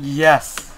Yes.